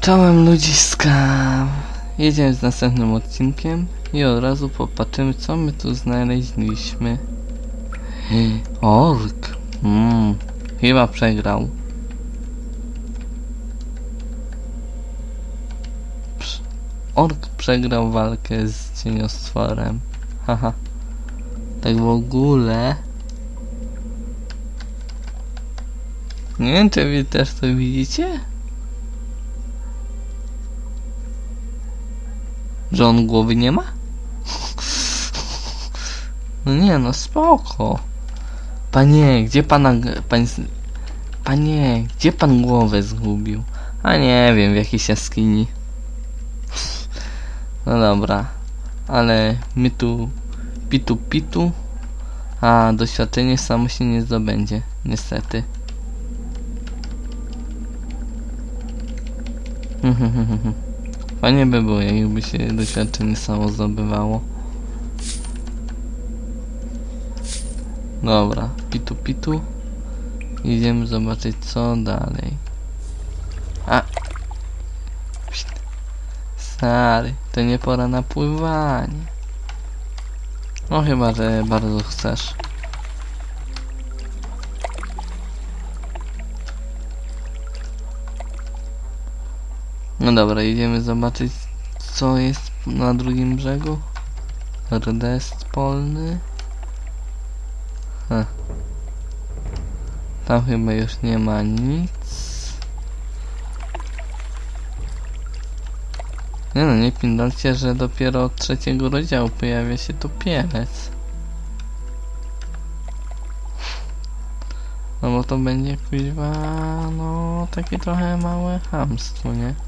Czołem ludziska! Jedziemy z następnym odcinkiem i od razu popatrzymy co my tu znaleźliśmy. Ork! Mm, chyba przegrał. Prz- Ork przegrał walkę z cieniostworem. Haha. Tak w ogóle... Nie wiem, czy wy też to widzicie? Że on głowy nie ma? No nie, no spoko. Panie, gdzie pana... Pan, panie, gdzie pan głowę zgubił? A nie wiem, w jakiejś jaskini. No dobra. Ale my tu... Pitu pitu. A doświadczenie samo się nie zdobędzie. Niestety. Fajnie by było, jakby się doświadczenie samo zdobywało. Dobra, pitu pitu. Idziemy zobaczyć co dalej. A! Psst. Stary, to nie pora na pływanie. No chyba, że bardzo chcesz. No dobra, idziemy zobaczyć co jest na drugim brzegu. Rdest polny. Heh. Tam chyba już nie ma nic. Nie no, nie pindolcie, że dopiero od trzeciego rozdziału pojawia się tu pielec. No bo to będzie kuźwa, no takie trochę małe hamstwo, nie?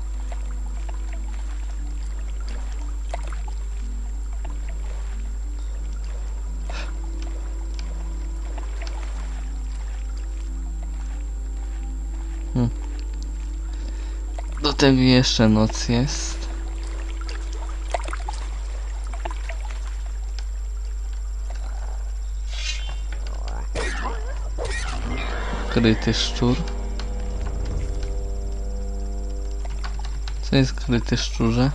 Do tego jeszcze noc jest. Kryty szczur. Co jest kryty szczurze?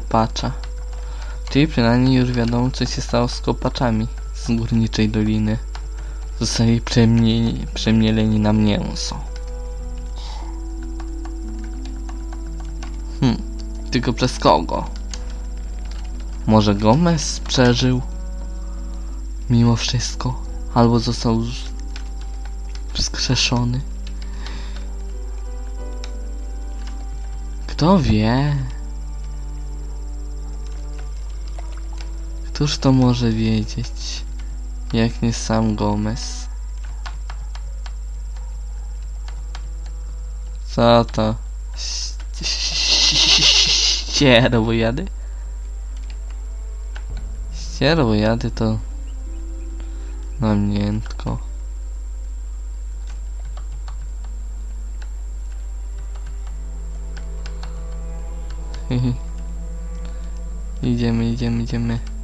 Kopacza. Czyli przynajmniej już wiadomo co się stało z kopaczami z górniczej doliny. Zostali przemieni, przemieleni na mięso. Hmm, tylko przez kogo? Może Gomez przeżył? Mimo wszystko. Albo został wskrzeszony. Kto wie? Któż to może wiedzieć? Jak nie sam Gomez? Co to? Ścierwojady? Ścierwojady to... Namiętko. idziemy, idziemy, idziemy.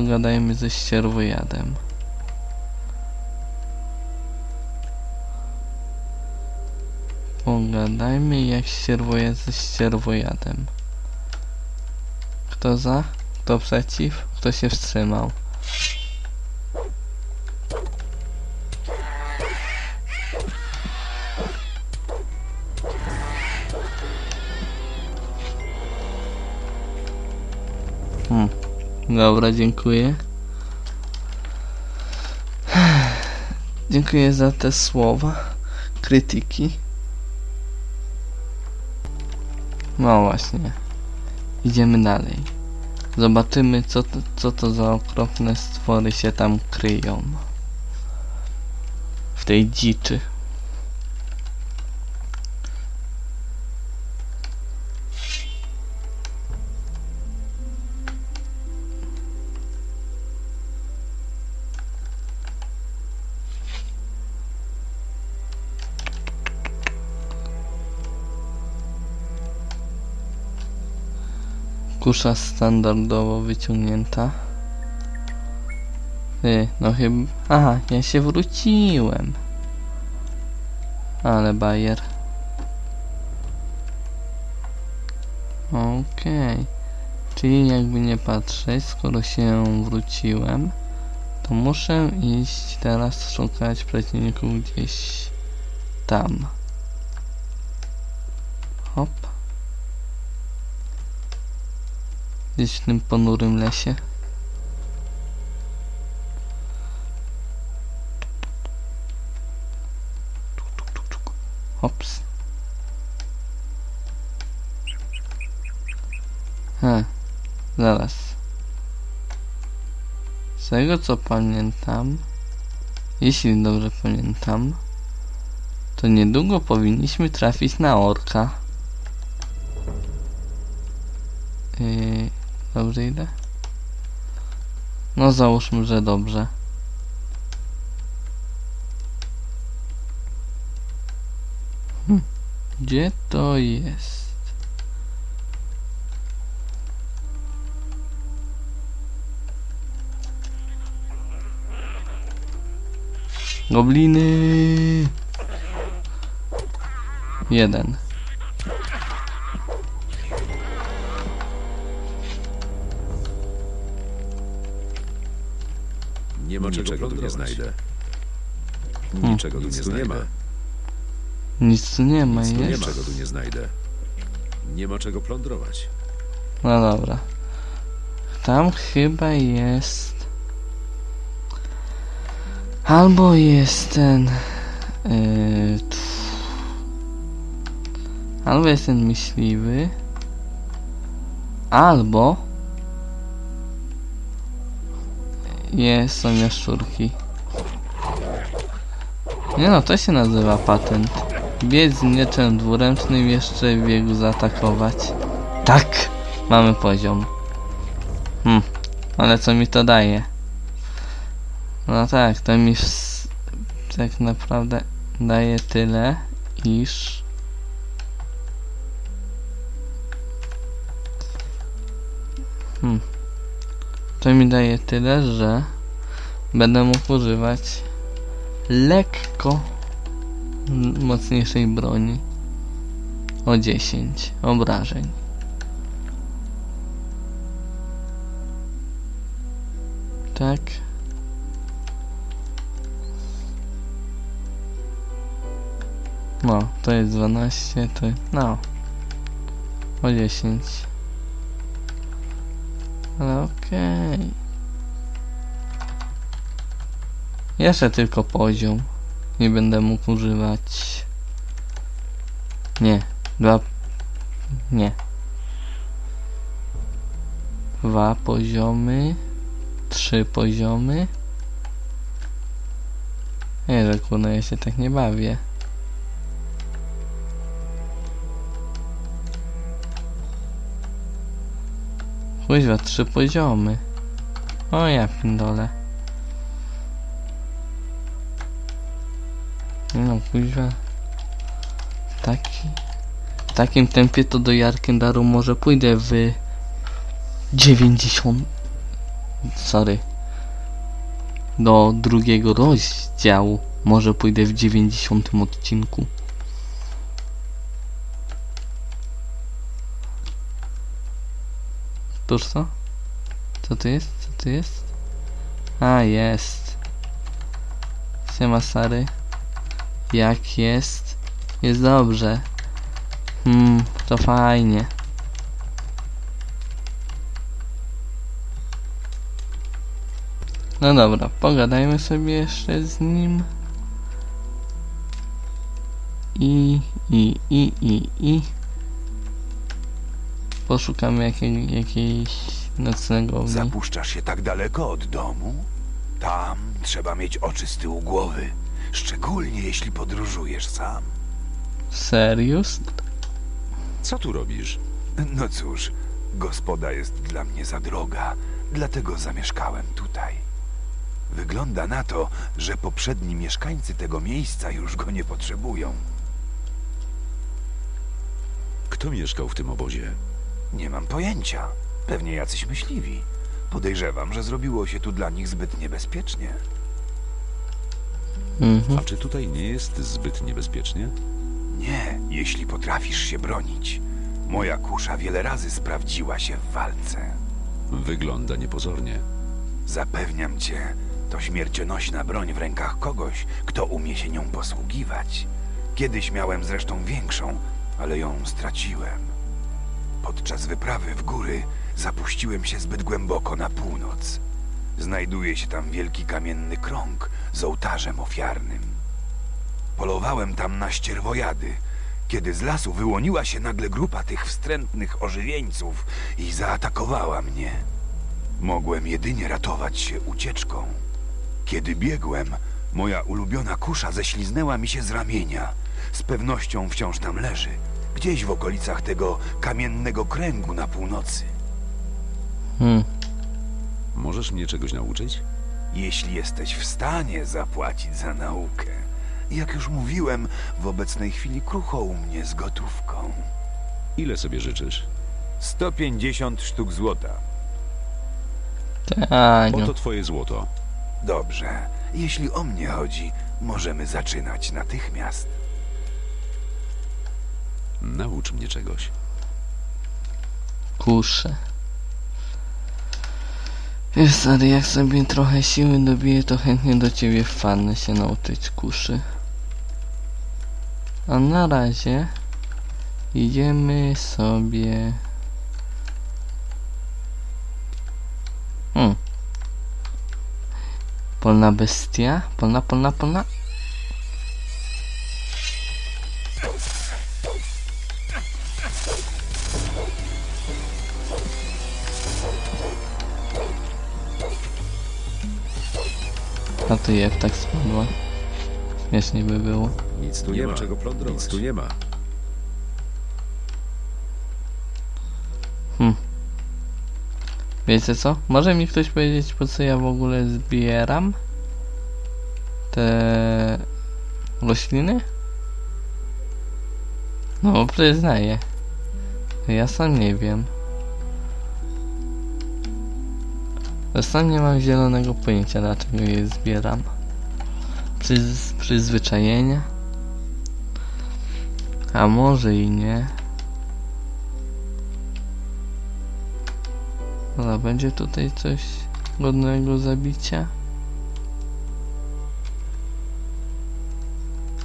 Pogadajmy ze ścierwojadem. Pogadajmy jak ścierwojad ze ścierwojadem. Kto za? Kto przeciw? Kto się wstrzymał? Hmm. Dobra, dziękuję. Dziękuję za te słowa, krytyki. No właśnie. Idziemy dalej. Zobaczymy, co to, co to za okropne stwory się tam kryją. W tej dziczy. Kusza standardowo wyciągnięta. Ty, no chyba... Aha, ja się wróciłem. Ale bajer. Okej. Czyli jakby nie patrzeć, skoro się wróciłem, to muszę iść teraz szukać przeciwników gdzieś tam. Gdzieś w tym ponurym lesie. Hops. He, zaraz. Z tego co pamiętam, jeśli dobrze pamiętam, to niedługo powinniśmy trafić na orka. Yy, dobrze idę? No załóżmy, że dobrze. Hm, gdzie to jest? Gobliny! Jeden. Nie ma czego tu nie znajdę. Hmm. Niczego tu nie Nic tu nie znajdę. ma. Nic tu nie ma, Nic tu nie ma. Czego tu nie znajdę. Nie ma czego plądrować. No dobra. Tam chyba jest. Albo jest ten. Yy, albo jest ten myśliwy. Albo. Jest, są jaszczurki. Nie no, to się nazywa patent. Biec z mieczem dwuręcznym jeszcze w biegu zaatakować. Tak! Mamy poziom. Hmm, ale co mi to daje? No tak, to mi tak naprawdę daje tyle, iż... Hmm. To mi daje tyle, że będę mógł używać lekko mocniejszej broni o 10 obrażeń. Tak. No, to jest 12, to no. O 10. Okej. Jeszcze tylko poziom. Nie będę mógł używać. Nie. Dwa. Nie. Dwa poziomy. Trzy poziomy. Nie, że kurna, ja się tak nie bawię. Kuźwa, trzy poziomy. O ja pindole. No kuźwa. Taki... W takim tempie to do Jarkendaru może pójdę w... 90... Sorry. Do drugiego rozdziału. Może pójdę w 90 odcinku. Tuż co? Co to jest? Co to jest? A, jest. Siema, Sary. Jak jest? Jest dobrze. Hmm, to fajnie. No dobra, pogadajmy sobie jeszcze z nim. I, i, i, i, i. Poszukamy jakiej, jakiejś noclegowni. Zapuszczasz się tak daleko od domu? Tam trzeba mieć oczy z tyłu głowy. Szczególnie jeśli podróżujesz sam. Serius? Co tu robisz? No cóż, gospoda jest dla mnie za droga, dlatego zamieszkałem tutaj. Wygląda na to, że poprzedni mieszkańcy tego miejsca już go nie potrzebują. Kto mieszkał w tym obozie? Nie mam pojęcia. Pewnie jacyś myśliwi. Podejrzewam, że zrobiło się tu dla nich zbyt niebezpiecznie. Mhm. A czy tutaj nie jest zbyt niebezpiecznie? Nie, jeśli potrafisz się bronić. Moja kusza wiele razy sprawdziła się w walce. Wygląda niepozornie. Zapewniam cię, to śmiercionośna broń w rękach kogoś, kto umie się nią posługiwać. Kiedyś miałem zresztą większą, ale ją straciłem. Podczas wyprawy w góry zapuściłem się zbyt głęboko na północ. Znajduje się tam wielki kamienny krąg z ołtarzem ofiarnym. Polowałem tam na ścierwojady, kiedy z lasu wyłoniła się nagle grupa tych wstrętnych ożywieńców i zaatakowała mnie. Mogłem jedynie ratować się ucieczką. Kiedy biegłem, moja ulubiona kusza ześliznęła mi się z ramienia. Z pewnością wciąż tam leży, gdzieś w okolicach tego kamiennego kręgu na północy. Hmm. Możesz mnie czegoś nauczyć? Jeśli jesteś w stanie zapłacić za naukę. Jak już mówiłem, w obecnej chwili krucho u mnie z gotówką. Ile sobie życzysz? 150 sztuk złota. Tak. Oto twoje złoto. Dobrze. Jeśli o mnie chodzi, możemy zaczynać natychmiast. Naucz mnie czegoś. Kuszę. Wiesz, stary, jak sobie trochę siły dobiję, to chętnie do ciebie wpadnę się nauczyć kuszy. A na razie idziemy sobie... Hmm. Polna bestia? Polna, polna, polna? Jak tak spadła? Śmiesznie by było. Nic tu nie, ma czego plądrować. Nic tu nie ma. Wiecie co? Może mi ktoś powiedzieć po co ja w ogóle zbieram te rośliny? No przyznaję. Ja sam nie wiem. Ja sam nie mam zielonego pojęcia dlaczego je zbieram. Przyz przyzwyczajenia? A może i nie. Dobra, będzie tutaj coś godnego zabicia?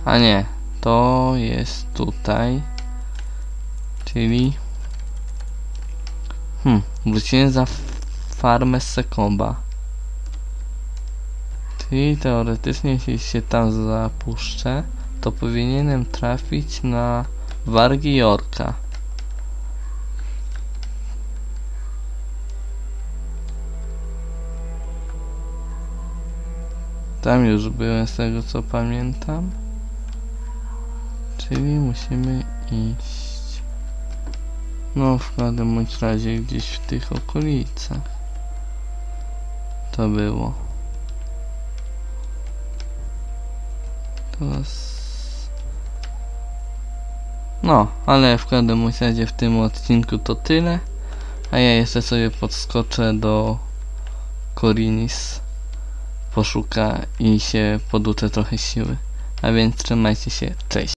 A nie, to jest tutaj. Czyli... Hmm, wróciłem za farmę Sekoba. Czyli teoretycznie jeśli się tam zapuszczę, to powinienem trafić na wargi Jorka. Tam już byłem z tego co pamiętam. Czyli musimy iść. No w każdym razie gdzieś w tych okolicach. To było. No, ale w każdym razie w tym odcinku to tyle. A ja jeszcze sobie podskoczę do Korinis poszuka i się poduczę trochę siły. A więc trzymajcie się, cześć.